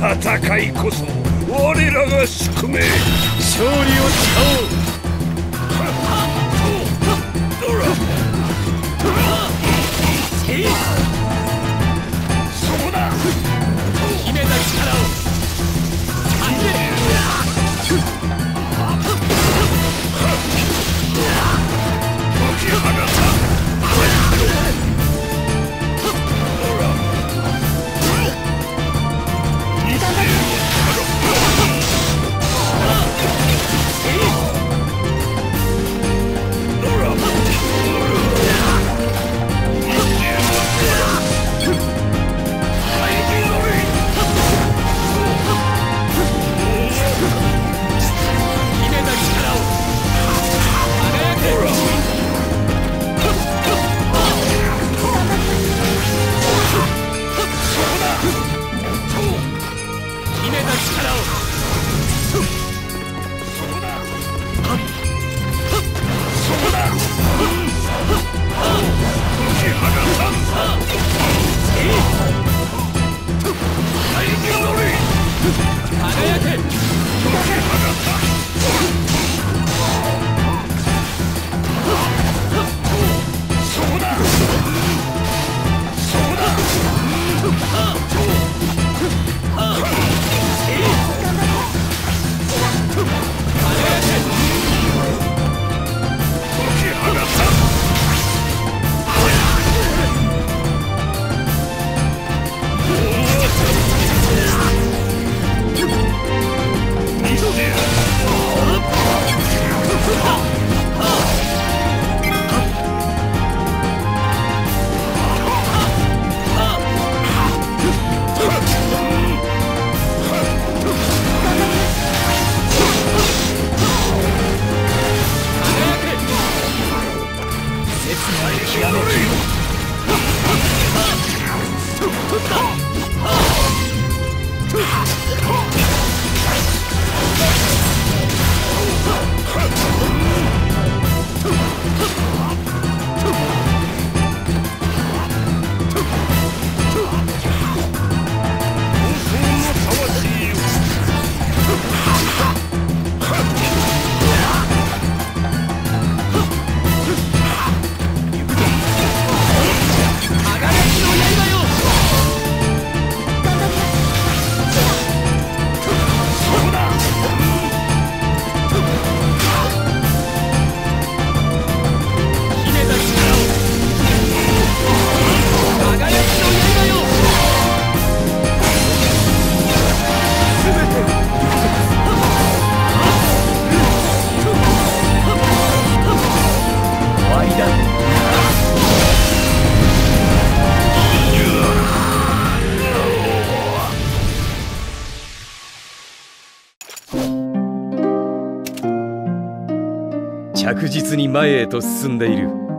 戦いこそ我らが宿命。勝利を誓おう。Let's go. Oh! 着実に前へと進んでいる。